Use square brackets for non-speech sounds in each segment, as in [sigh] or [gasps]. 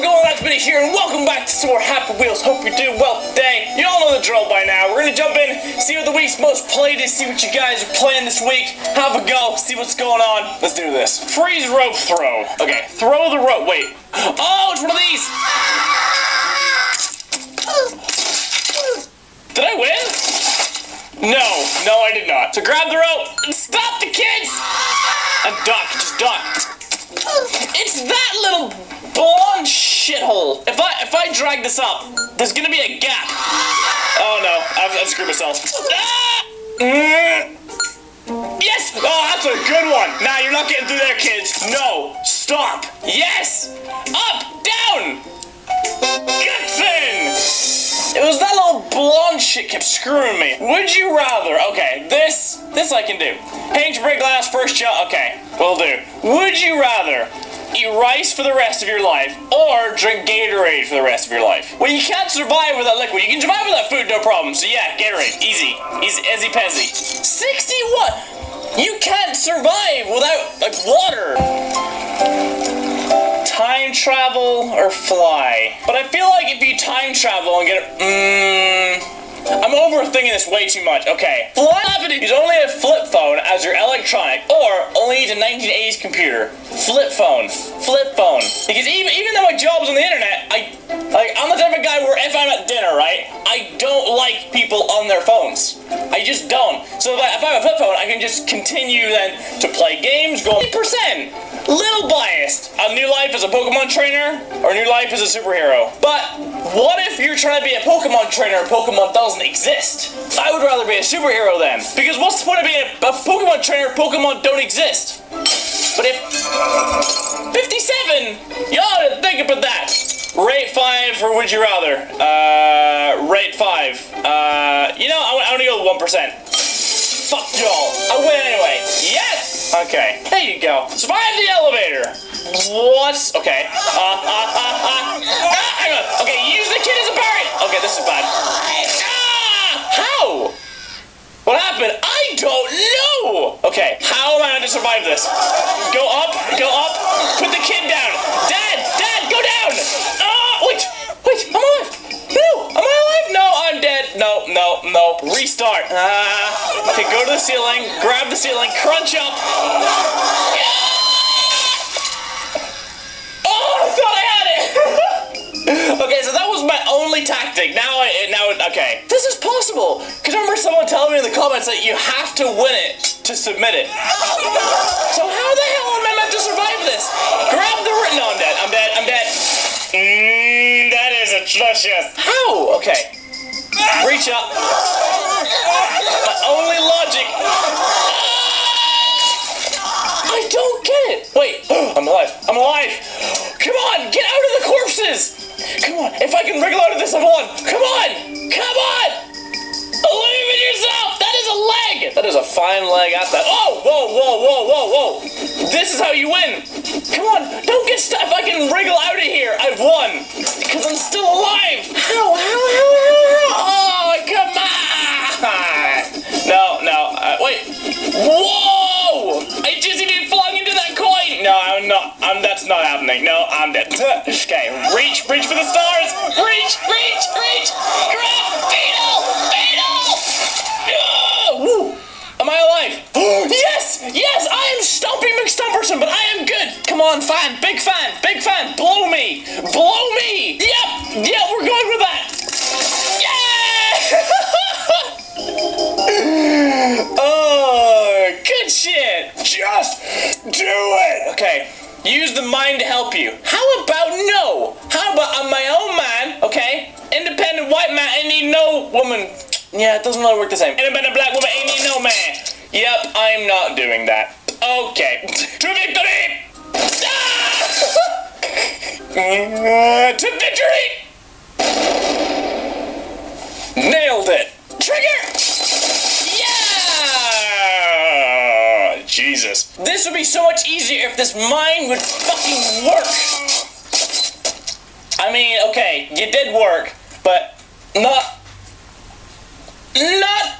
it going? That's Mini here, and welcome back to some more Happy Wheels. Hope you're doing well today. You all know the drill by now. We're gonna jump in, see what the week's most played is, see what you guys are playing this week, have a go, see what's going on. Let's do this. Freeze rope throw. Okay, throw the rope. Wait. Oh, it's one of these. Did I win? No, no, I did not. So grab the rope and stop the kids. And duck, just duck. It's that little blonde shithole. If I if I drag this up, there's gonna be a gap. Oh no, I've, I've screwed myself. Ah! Yes! Oh, that's a good one. Nah, you're not getting through there, kids. No, stop. Yes. Up, down. Goodson. It was that little blonde shit kept screwing me. Would you rather? Okay, this this I can do. To break glass first shot. Okay, will do. Would you rather eat rice for the rest of your life or drink Gatorade for the rest of your life? Well, you can't survive without liquid. You can survive without food, no problem. So yeah, Gatorade, easy, easy, easy peasy. 61! You can't survive without like water time travel or fly. But I feel like if you time travel and get mmm. I'm overthinking this way too much. Okay. Use only a flip phone as your electronic, or only use a 1980s computer. Flip phone. Flip phone. Because even even like I'm the type of guy where if I'm at dinner, right, I don't like people on their phones. I just don't. So if I, if I have a flip phone, I can just continue then to play games, go 8%. Little biased. A new life as a Pokemon trainer or new life as a superhero. But what if you're trying to be a Pokemon trainer and Pokemon doesn't exist? I would rather be a superhero then. Because what's the point of being a, a Pokemon trainer if Pokemon don't exist? But if 57, you ought to think about that. Rate 5 for Would You Rather. Uh, rate 5. Uh, you know, I, I want to go with 1%. Fuck y'all. I win anyway. Yes! Okay, there you go. Survive the elevator. What? okay? Uh, uh, uh, uh. Okay, use the kid as a parry. Okay, this is bad. Ah! How? What happened? I don't know. Okay, how am I going to survive this? Go up, go up. Put the kid down. Dad, No, no, no. Restart. Ah. Okay, go to the ceiling. Grab the ceiling. Crunch up. Oh, I thought I had it. [laughs] okay, so that was my only tactic. Now, I now okay. This is possible because I remember someone telling me in the comments that you have to win it to submit it. So how the hell am I meant to survive this? Grab the ri- no, I'm dead. I'm dead. I'm dead. Mmm, that is atrocious. How? Okay. Reach up. My only logic. I don't get it. Wait, [gasps] I'm alive. I'm alive. Come on, get out of the corpses. Come on, if I can wriggle out of this, I'm on. Come on, come on. Believe in yourself. That is a leg. That is a fine leg at that. Oh, whoa, whoa, whoa, whoa, whoa. This is how you win. Come on, don't get stuck. If I can wriggle out of here, I've won. Because I'm still alive. Shit. Just do it. Okay. Use the mind to help you. How about no? How about I'm my own man, okay? Independent white man, ain't need no woman. Yeah, it doesn't really work the same. Independent black woman, ain't need no man. Yep, I'm not doing that. Okay. [laughs] to victory! Ah! [laughs] to victory! This would be so much easier if this mine would fucking work. I mean, okay, you did work, but not. Not.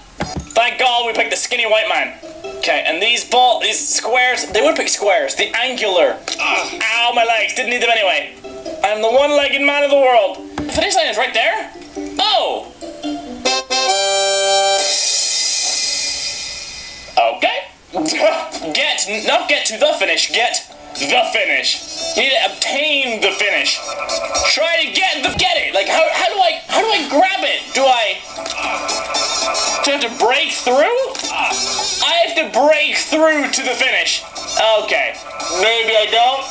Thank God we picked the skinny white man. Okay, and these ball, these squares, they would pick squares. The angular. Ugh, ow, my legs. Didn't need them anyway. I'm I'm the one-legged man of the world. The finish line is right there? Oh! Okay. Get, not get to the finish, get the finish. You need to obtain the finish. Try to get the get it. Like how, how do I how do I grab it? Do I do I have to break through? I have to break through to the finish. Okay. Maybe I don't.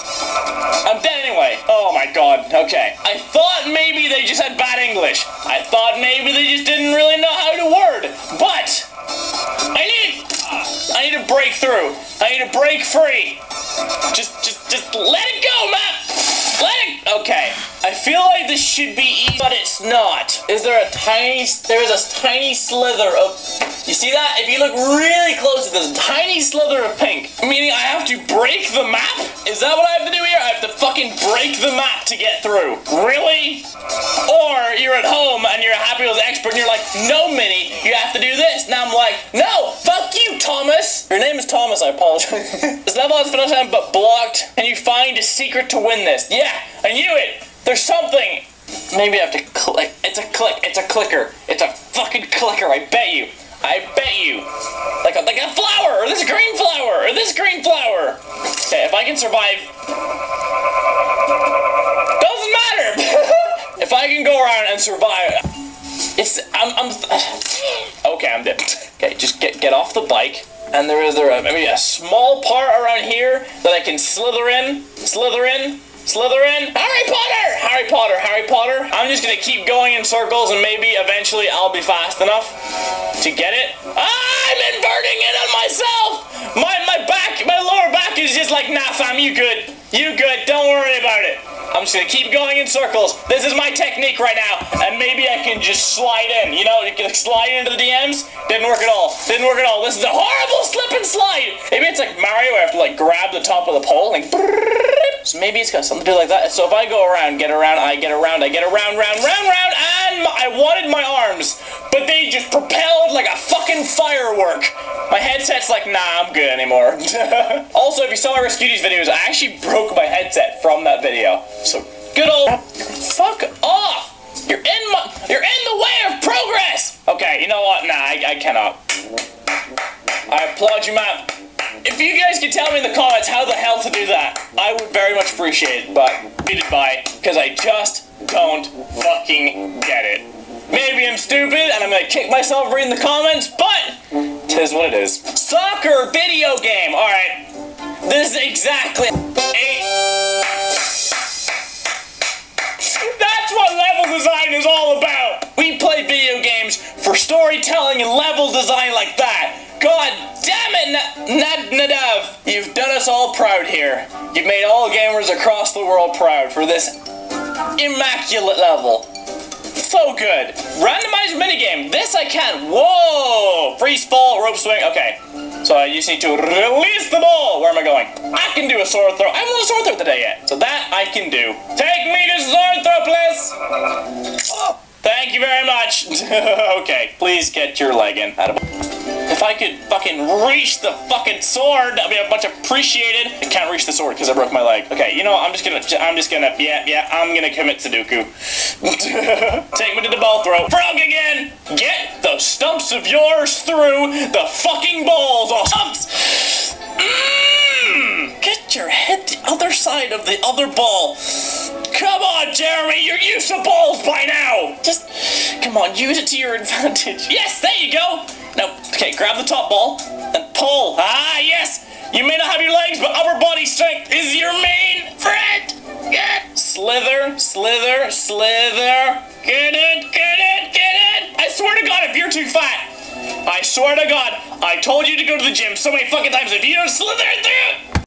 I'm dead anyway. Oh my god. Okay. I thought maybe they just had bad English. I thought maybe they just didn't really know how to word. But break through. I need to break free. Just, just, just let it go, Matt. There a tiny? There is a tiny slither of. You see that? If you look really close, there's a tiny slither of pink. Meaning I have to break the map. Is that what I have to do here? I have to fucking break the map to get through. Really? Or you're at home and you're a Happy Wheels expert and you're like, no, Mini, you have to do this. Now I'm like, no, fuck you, Thomas. Your name is Thomas. I apologize. [laughs] this level has finished but blocked. Can you find a secret to win this? Yeah, I knew it. There's something. Maybe I have to click. It's a click. It's a clicker. It's a fucking clicker. I bet you. I bet you. Like a, like a flower, or this green flower, or this green flower. Okay, if I can survive. Doesn't matter. [laughs] if I can go around and survive. It's, I'm, I'm, okay, I'm dead. Okay, just get, get off the bike. And there is there a, maybe a small part around here that I can slither in, slither in, Slytherin? Harry Potter! Harry Potter, Harry Potter. I'm just gonna keep going in circles and maybe eventually I'll be fast enough to get it. I'm inverting it on myself! My, my back, my lower back is just like, nah fam, you good. You good, don't worry about it. I'm just gonna keep going in circles. This is my technique right now. And maybe I can just slide in. You know, you can slide into the DMs. Didn't work at all. Didn't work at all. This is a horrible slip and slide. Maybe it's like Mario, I have to like grab the top of the pole and so maybe it's got something to do like that. So if I go around, get around, I get around, I get around, round, round, round, and I wanted my arms, but they just propelled like a fucking firework. Headset's like, nah, I'm good anymore. [laughs] also, if you saw my Rascuties videos, I actually broke my headset from that video. So good old [laughs] fuck off. You're in my, you're in the way of progress. Okay, you know what? Nah, I, I cannot. I applaud you, Matt. If you guys could tell me in the comments how the hell to do that, I would very much appreciate it, but beat it by, because I just don't fucking get it. Maybe I'm stupid and I'm gonna kick myself reading the comments, but tis what it is. Soccer video game. All right, this is exactly. That's what level design is all about. We play video games for storytelling and level design like that. God damn it, Nad Nadav! You've done us all proud here. You've made all gamers across the world proud for this immaculate level. So good. Randomized minigame. This I can. Whoa! Freeze fall, rope swing. Okay. So I just need to release the ball. Where am I going? I can do a sword throw. I haven't done a sword throw today yet. So that I can do. Take me to sword throw, please. Oh, thank you very much. [laughs] okay, please get your leg in. If I could fucking reach the fucking sword, that'd be a much appreciated. I can't reach the sword because I broke my leg. Okay, you know, I'm just gonna, I'm just gonna, yeah, yeah, I'm gonna commit Sudoku. [laughs] Take me to the ball throw. Frog again! Get the stumps of yours through the fucking balls. Oh, stumps! Mm, get your head the other side of the other ball. Come on, Jeremy, you're used to balls by now. Just, come on, use it to your advantage. Yes, there you go. Okay, grab the top ball and pull. Ah, yes! You may not have your legs, but upper body strength is your main friend! Get Slither, slither, slither. Get it, get it, get it! I swear to God, if you're too fat, I swear to God, I told you to go to the gym so many fucking times. If you don't slither through,